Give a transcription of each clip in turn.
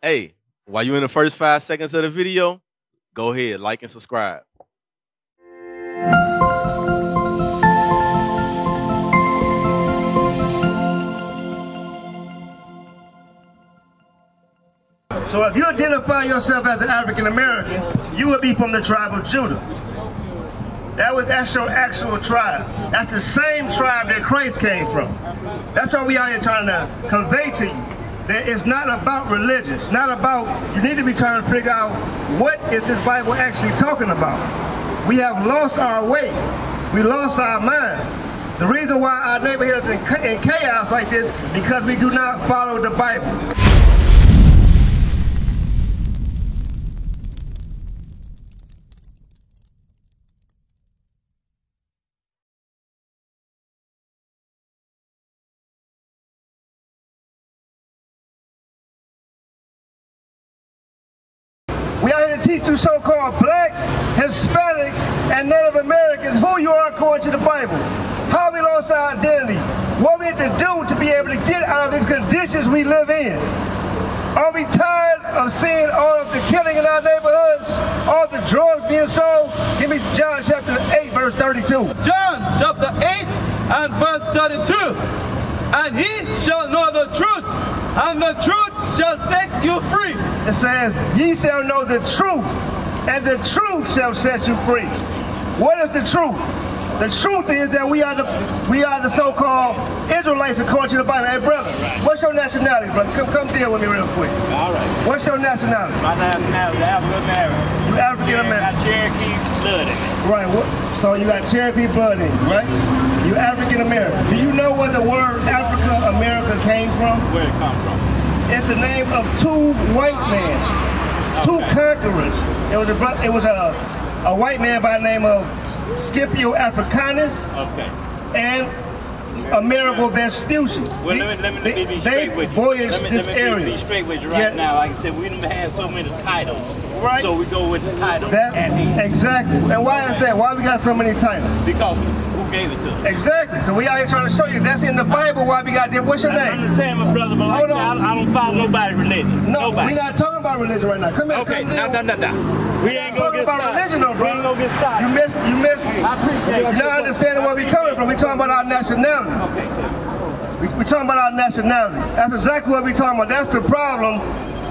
Hey, while you in the first five seconds of the video, go ahead, like and subscribe. So if you identify yourself as an African American, you would be from the tribe of Judah. That was that's your actual tribe. That's the same tribe that Christ came from. That's what we out here trying to convey to you. That it's not about religion. It's not about you need to be trying to figure out what is this Bible actually talking about. We have lost our way. We lost our minds. The reason why our neighborhood is in, in chaos like this because we do not follow the Bible. We are here to so-called blacks, Hispanics, and Native Americans who you are according to the Bible. How we lost our identity. What we need to do to be able to get out of these conditions we live in. Are we tired of seeing all of the killing in our neighborhoods? All the drugs being sold? Give me John chapter 8, verse 32. John chapter 8 and verse 32. And he shall know the truth, and the truth shall set you free. It says, Ye shall know the truth, and the truth shall set you free. What is the truth? The truth is that we are the we are the so-called Israelites according to the Bible. Hey brother, what's your nationality, brother? Come come deal with me real quick. All right. What's your nationality? My nationality is African American. You African I got American. Cherokee blood in it. Right. What, so you got Cherokee blood in you, right? You African American. Do you know where the word Africa America came from? Where it come from? It's the name of two white men, two conquerors. It was a it was a a white man by the name of Scipio Africanus Okay. and Amerigo Vespucci. Well, let me, let me, let me be they straight with you. voyaged let me, this let me area. Be, straight with you right Yeah. now. Like I said, we done had so many titles. Right. So we go with the title That exactly. And why is that? Why we got so many titles? Because who gave it to us? Exactly. So we out here trying to show you that's in the Bible. Why we got there. What's your I name? understand, my brother, but Hold I, on. I, I don't follow nobody's religion. No, Nobody. we're not talking about religion right now. Come here. Okay, no, no, no, no. We ain't gonna talking get about started. religion though, bro. We ain't gonna get started. You miss, you miss. I appreciate You're not understanding where we coming from. We talking about our nationality. Okay. We, we talking about our nationality. That's exactly what we talking about. That's the problem.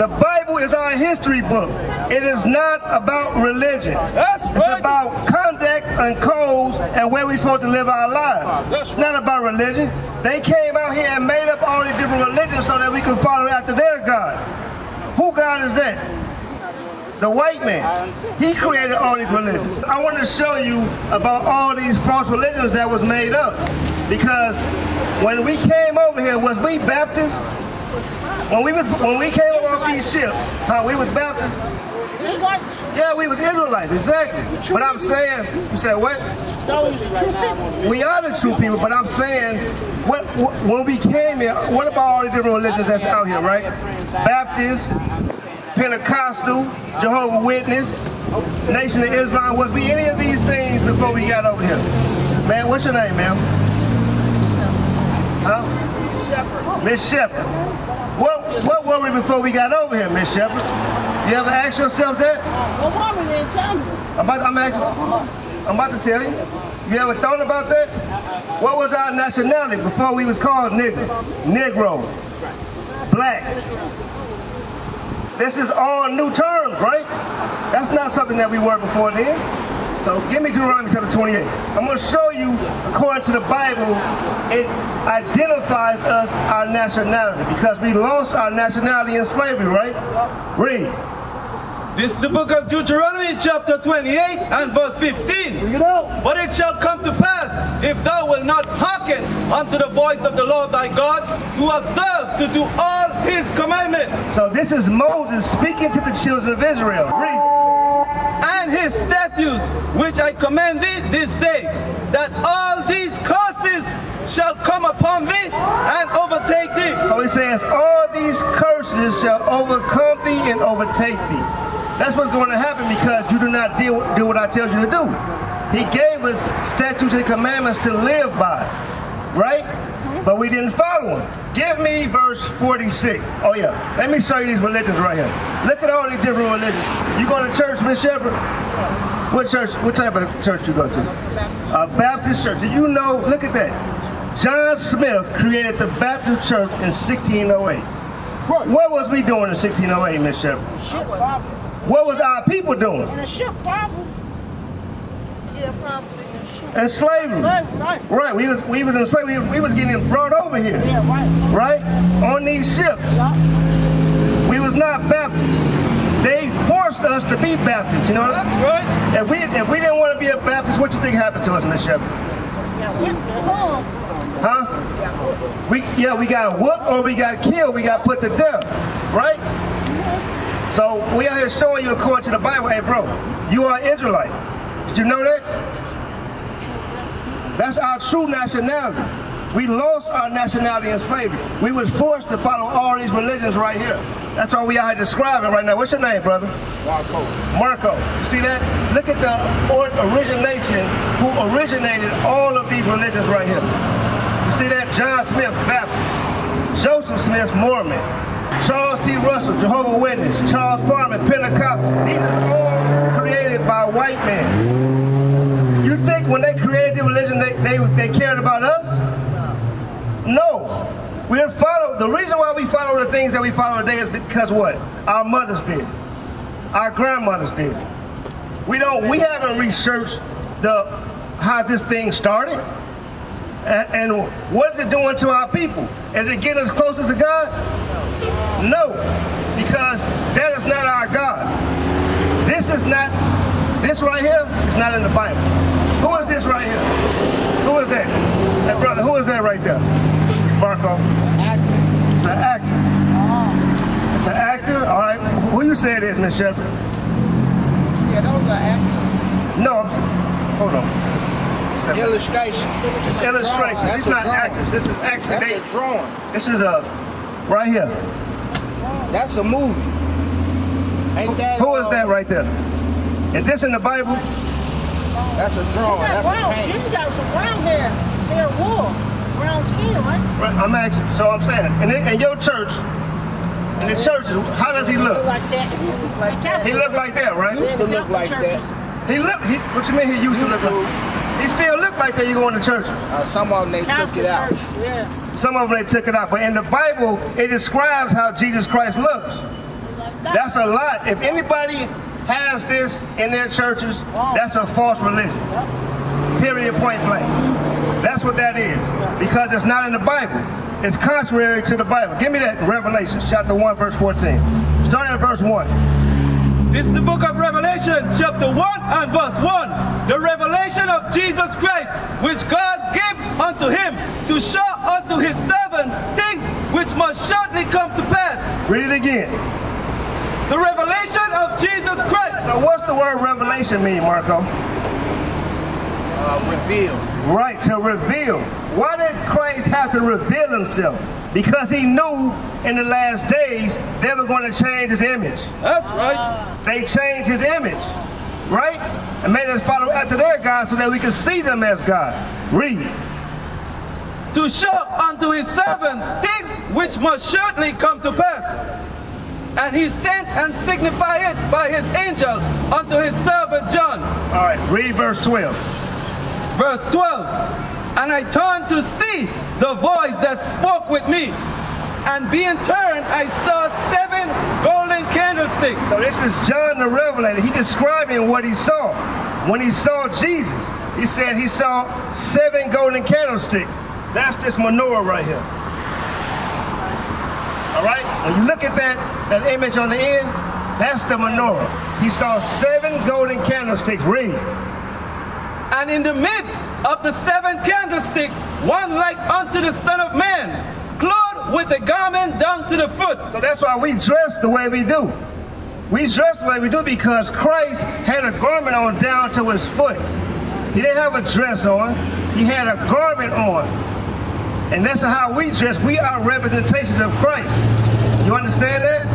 The Bible is our history book. It is not about religion. That's It's right. about conduct and codes and where we're supposed to live our lives. That's It's not about religion. They came out here and made up all these different religions so that we could follow after their God. Who God is that? The white man. He created all these religions. I want to show you about all these false religions that was made up. Because when we came over here, was we Baptists? When we was, when we came off these ships, huh, we was Baptists? Yeah, we was Israelites, exactly. But I'm saying, you said what? We are the true people, but I'm saying, what, what, when we came here, what about all the different religions that's out here, right? Baptist, Pentecostal, Jehovah Witness, Nation of Islam. Was we any of these things before we got over here? Man, what's your name, ma'am? Huh? Miss Shepard. What, what were we before we got over here, Miss Shepard? You ever ask yourself that? Well, woman didn't tell me. I'm about, I'm, asking, I'm about to tell you. You ever thought about that? What was our nationality before we was called nigger, negro, black? This is all new terms, right? That's not something that we were before then. So give me Deuteronomy chapter 28. I'm going to show you, according to the Bible, it identifies us, our nationality, because we lost our nationality in slavery, right? Read. This is the book of Deuteronomy, chapter 28 and verse 15. But it shall come to pass, if thou wilt not hearken unto the voice of the Lord thy God, to observe to do all his commandments So this is Moses speaking to the children of Israel. Read. And his statutes, which I command thee this day, that all these curses shall come upon thee and overtake thee. So he says, all these curses shall overcome thee and overtake thee. That's what's going to happen because you do not do, do what I tell you to do. He gave us statutes and commandments to live by, right? But we didn't follow him. Give me verse 46. Oh yeah, let me show you these religions right here. Look at all these different religions. You go to church, Miss Shepherd? What church, what type of church you go to? A Baptist church. Do you know, look at that. John Smith created the Baptist church in 1608. What was we doing in 1608, Miss Shepherd? What was our people doing? And a ship problem. Yeah, probably. In slavery. Right, right. We was we was in slavery. We, we was getting brought over here. Yeah, right. right? On these ships. Yeah. We was not Baptists. They forced us to be Baptists. you know? That's right. If we if we didn't want to be a Baptist, what you think happened to us, Miss Shepherd? Yeah, whipped the home. Huh? We yeah, we got whooped or we got killed, we got put to death. Right? So we out here showing you according to the Bible, hey bro, you are Israelite. Did you know that? That's our true nationality. We lost our nationality in slavery. We was forced to follow all these religions right here. That's all we out here describing right now. What's your name, brother? Marco. Marco. You see that? Look at the or- origination who originated all of these religions right here. You see that? John Smith, Baptist. Joseph Smith, Mormon. Charles T. Russell, Jehovah Witness. Charles Parham, Pentecostal. These are all created by white men. You think when they created the religion, they, they, they cared about us? No. We're follow. The reason why we follow the things that we follow today is because what? Our mothers did. Our grandmothers did. We don't. We haven't researched the how this thing started, and, and what is it doing to our people? Is it getting us closer to God? No, because that is not our God. This is not. This right here is not in the Bible. This right here? Who is that? Hey, brother, who is that right there? Marco. It's an actor. It's an actor. All right. Who you say it is, Miss Shepherd? Yeah, those are actors. No, I'm, hold on. It's Illustration. It's illustration. That's not actors. This is actually That's a drawing. this is a right here. That's a movie. Ain't that? Who is uh, that right there? Is this in the Bible? That's a drawing. Yeah, That's a brown. paint. Jimmy got some brown hair. Hair wool. Brown skin, right? Right. I'm asking. So I'm saying, in, in your church, in the churches, how does he Look look? like that. Look like that. He look like that, right? Used to look like that. He look. He, what you mean? He used to look Used like. He still look like that. You going to church? Uh, some of them they took it out. church, Yeah. Some of them they took it out, but in the Bible it describes how Jesus Christ looks. That's a lot. If anybody has this in their churches, that's a false religion. Period, point blank. That's what that is. Because it's not in the Bible. It's contrary to the Bible. Give me that Revelation chapter 1, verse 14. Start at verse 1. This is the book of Revelation, chapter 1 and verse 1. The revelation of Jesus Christ, which God gave unto him to show unto his servant things which must shortly come to pass. Read it again. The revelation of Jesus Christ. So what's the word revelation mean, Marco? Uh, revealed. Right, to reveal. Why did Christ have to reveal himself? Because he knew in the last days they were going to change his image. That's right. They changed his image, right? And made us follow after their God so that we could see them as God. Read. To show unto his servant things which must shortly come to pass. And he sent and signified it by his angel unto his servant John. All right, read verse 12. Verse 12. And I turned to see the voice that spoke with me. And being turned, I saw seven golden candlesticks. So this is John the Revelator. He describing what he saw. When he saw Jesus, he said he saw seven golden candlesticks. That's this menorah right here. All right? When you look at that, that image on the end, that's the menorah. He saw seven golden candlesticks. ring. And in the midst of the seven candlesticks, one like unto the Son of Man, clothed with a garment down to the foot. So that's why we dress the way we do. We dress the way we do because Christ had a garment on down to his foot. He didn't have a dress on. He had a garment on. And that's how we dress. We are representations of Christ. You understand that?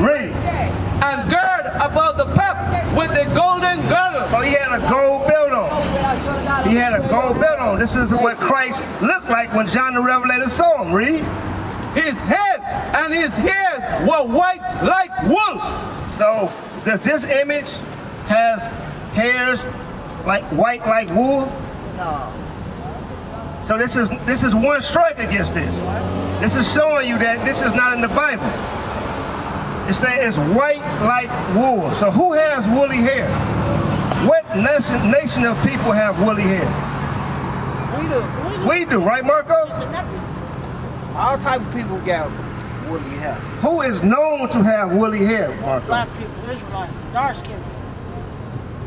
Read. and gird about the paps with a golden girdle. So he had a gold belt on. He had a gold belt on. This is what Christ looked looked like when John the Revelator saw him. Read. His head and his hairs were white like wool. So does this image has hairs like white like wool? No. So this is this is one strike against this. This is showing you that this is not in the Bible. It says it's white like wool. So who has woolly hair? What nation nation of people have woolly hair? We do. We do, right, Marco? All type of people got woolly hair. Who is known to have woolly hair, Marco? Black people, Israelites, dark skin.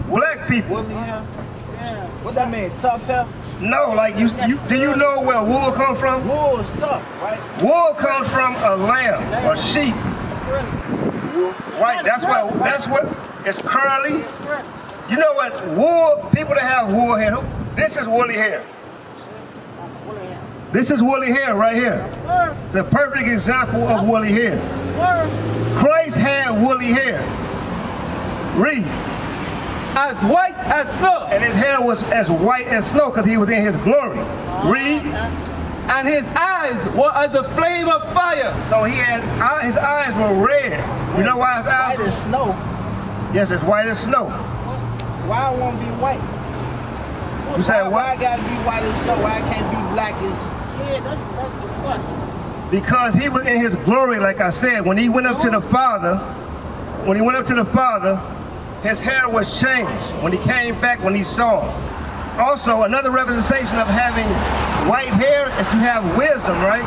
Black people. Woolly hair? Yeah. What that mean? Tough hair? No, like you, you do you know where wool come from? Wool is tough, right? Wool comes from a lamb or sheep. Right, that's what that's what it's curly. You know what? Wool, people that have wool hair, who- this is woolly hair. This is woolly hair right here. It's a perfect example of woolly hair. Christ had woolly hair. Read. As white as snow. And his hair was as white as snow because he was in his glory. Read. And his eyes were as a flame of fire. So he had, eye- his eyes were red. You know why his eyes White as snow. Yes, it's white as snow. Why it won't be white? You said Why, why what? it gotta be white as snow? Why it can't be black as Yeah, that's, that's a question. Because he was in his glory, like I said. When he went up to the Father, when he went up to the Father, his hair was changed. When he came back, when he saw. Also, another representation of having white hair is to have wisdom, right?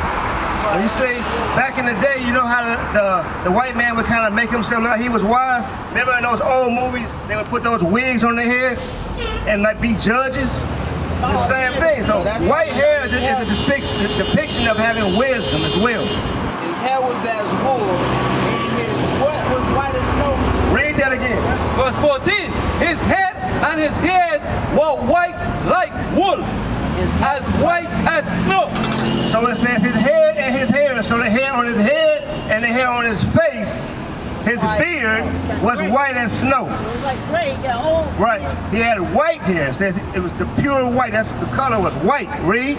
You see, back in the day, you know how the, the, the white man would kind of make himself look like he was wise? Remember in those old movies, they would put those wigs on their heads and like be judges? The same thing. So that's white hair is a, depiction of having wisdom as well. his hair was as wool and his what was white as snow? Read. Verse 14. His head and his hairs were white like wool. As white as snow. So it says his head and his hair. So the hair on his head and the hair on his face, his beard was white as snow. It was like gray, yeah, old. Right. He had white hair. It says it was the pure white. That's the color was white. Read.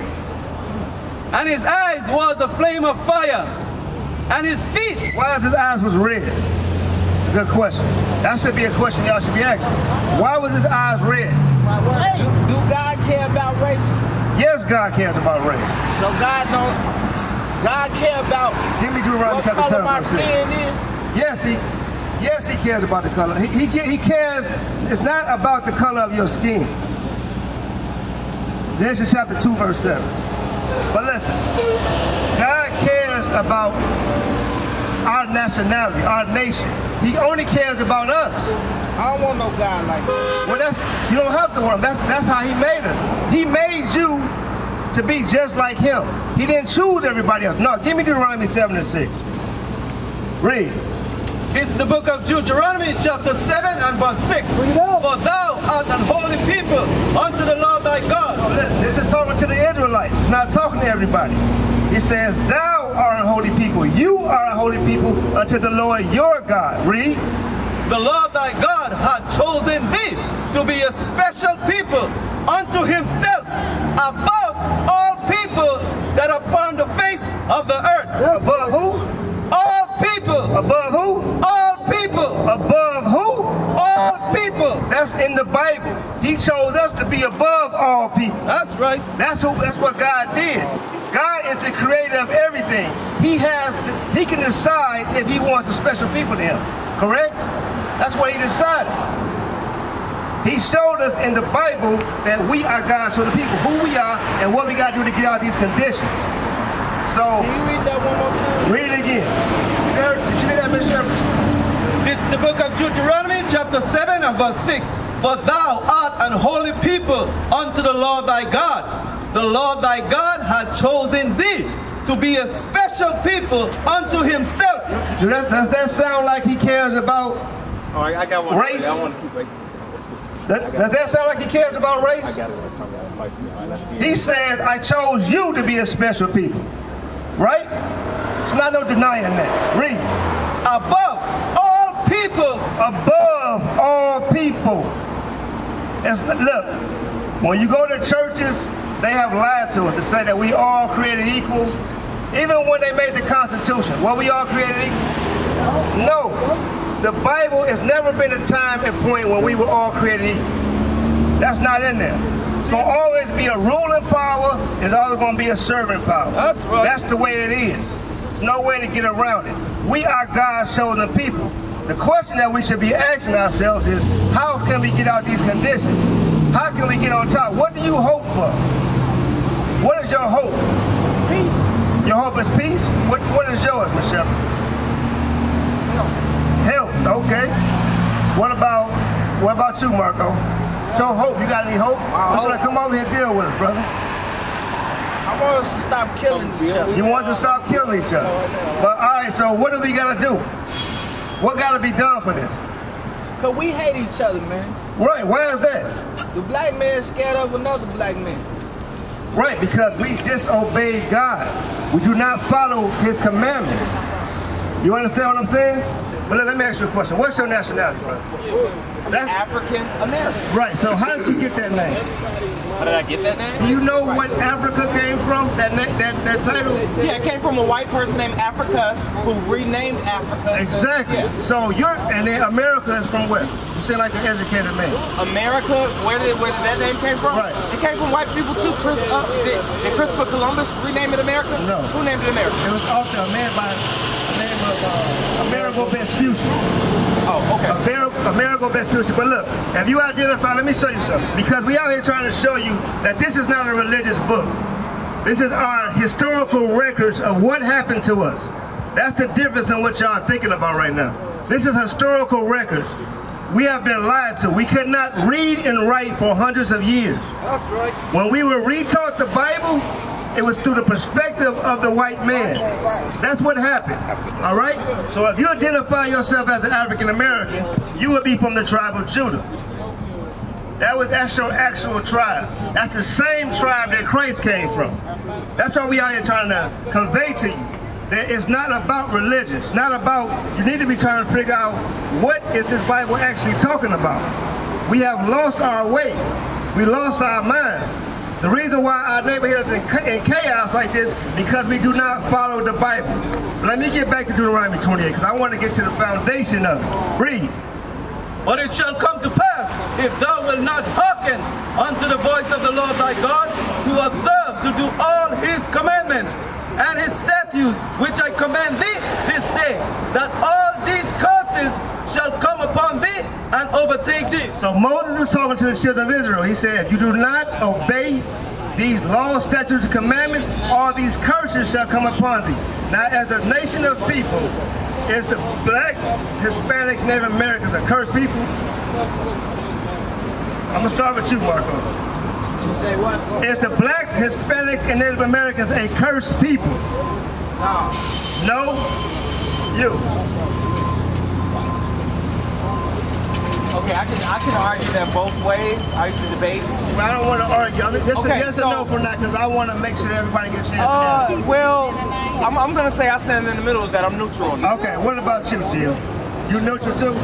And his eyes was a flame of fire. And his feet Why is his eyes was red? Good question. That should be a question y'all should be asking. Why was his eyes red? Do, do God care about race? Yes, God cares about race. So God don't. God care about Give me Deuteronomy what chapter color 7. my skin is. Yes, he, yes, he cares about the color. He, he, he cares. It's not about the color of your skin. Genesis chapter two, verse seven. But listen, God cares about our nationality, our nation. He only cares about us. I don't want no God like that. Well, that's you don't have to worry. That's that's how He made us. He made you to be just like Him. He didn't choose everybody else. No, give me Deuteronomy seven and six. Read. This is the book of Deuteronomy, chapter 7 and verse 6. For thou art an holy people unto the Lord thy God. Oh, listen, this is talking to the Israelites. It's not talking to everybody. He says, Thou art a holy people. You are a holy people unto the Lord your God. Read. The Lord thy God hath chosen thee to be a special people unto himself above all people that are upon the face of the earth. Above who? All people. Above who? All people. Above who? All people. That's in the Bible. He chose us to be above all people. That's right. That's who. That's what God did. God is the creator of everything. He has. The, he can decide if He wants a special people to Him. Correct? That's what He decided. He showed us in the Bible that we are God's the people, who we are, and what we got to do to get out of these conditions. So Can you read that one more time? read it again. Did you hear that? This is the book of Deuteronomy, chapter 7 and verse 6. For thou art an holy people unto the Lord thy God. The Lord thy God hath chosen thee to be a special people unto himself. Do that, does that sound like He cares about? All right, I got one. Race? I want to keep racing. That, does that sound like He cares about race? I got it. I got it. Fight for me. All right, let's- He says, I chose you to be a special people. Right? It's not no denying that. Read. Above all people. Above all people. It's, look, when you go to churches, They have lied to us to say that we all created equal. Even when they made the Constitution, were we all created equal? No. The Bible has never been a time and point when we were all created equal. That's not in there. It's going to always be a ruling power. It's always going to be a servant power. That's right. That's the way it is. There's no way to get around it. We are God's chosen people. The question that we should be asking ourselves is, how can we get out these conditions? How can we get on top? What do you hope for? Your hope? Peace. Your hope is peace? What, what is yours, Michelle? Health, okay. What about what about you, Marco? Your hope, you got any hope? Michelle, come over here and deal with us, brother. I want us to stop killing each other. You want to stop killing each other. But all right, so what do we gotta do? What gotta be done for this? Cause we hate each other, man. Right, why is that? The black man is scared of another black man. Right, because we disobey God. We do not follow his commandments. You understand what I'm saying? But let, let me ask you a question. What's your nationality, brother? That's, African American. right, so how did you get that name? How did I get that name? Do you know what Africa came from? That that that title? Yeah, it came from a white person named Africus who renamed Africa. Exactly. yeah. So you're and then America is from where? You seem like an educated man. America, where did where did that name came from? Right. It came from white people too. Chris, uh, did, did Christopher Columbus rename it America? No. Who named it America? It was after a man by the name of uh, Amerigo Vespucci. Oh, okay. Amerigo, Amerigo Vespucci. But look, if you identify, let me show you something. Because we out here trying to show you that this is not a religious book. This is our historical records of what happened to us. That's the difference in what y'all are thinking about right now. This is historical records. We have been lied to. We could not read and write for hundreds of years. That's right. When we were retaught the Bible, it was through the perspective of the white man. That's what happened. All right? So if you identify yourself as an African American, you would be from the tribe of Judah. That was that's your actual tribe. That's the same tribe that Christ came from. That's why we out here trying to convey to you that it's not about religion. It's not about you need to be trying to figure out what is this Bible actually talking about. We have lost our way. We lost our minds. The reason why our neighborhood is in, chaos like this because we do not follow the Bible. Let me get back to Deuteronomy 28 because I want to get to the foundation of it. Read. But it shall come to pass, if thou wilt not hearken unto the voice of the Lord thy God, to observe to do all his commandments and his statutes, which I command thee this day, that all these curses shall come upon thee and overtake thee. So Moses is talking to the children of Israel. He said, if you do not obey these laws, statutes, and commandments, all these curses shall come upon thee. Now, as a nation of people, is the blacks, Hispanics, Native Americans a cursed people? I'm gonna start with you, Marco. You say what? Is the blacks, Hispanics, and Native Americans a cursed people? No. No? You. Okay, I can I can argue that both ways. I used to debate. I don't want to argue. I'm just Okay, a yes so- or no for now because I want to make sure that everybody gets a chance to Uh, well, I'm, I'm gonna say I stand in the middle of that. I'm neutral on that. Okay, what about you, Jill? You neutral too?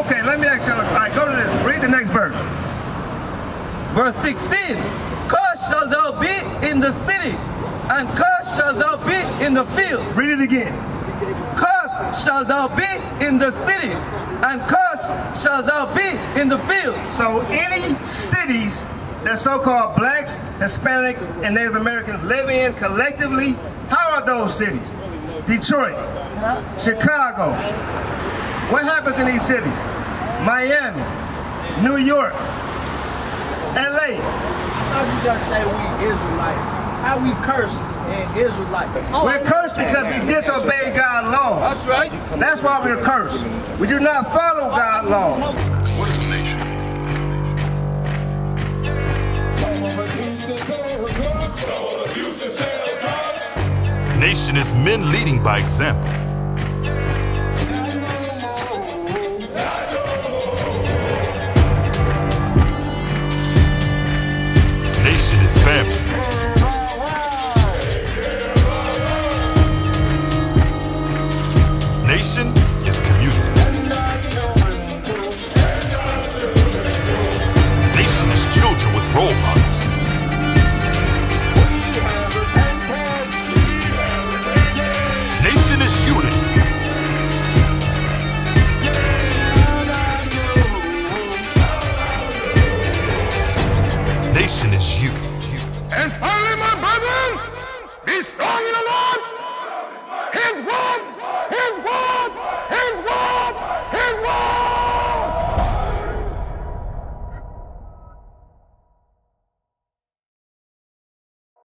Okay, let me ask you. All right, go to this. Read the next verse. Verse 16, Cursed shall thou be in the city, and cursed shall thou be in the field. Read it again. Cursed shall thou be in the cities, and cursed shall thou be in the field. So any cities that so-called blacks, Hispanics, and Native Americans live in collectively, how are those cities? Detroit, Chicago. What happens in these cities? Miami, New York, LA. How you just say we Israelites? How we curse in Israelites? Oh, we're cursed because we disobey God's laws. That's right. That's why we're cursed. We do not follow God's laws. What is a nation? Nation is men leading by example.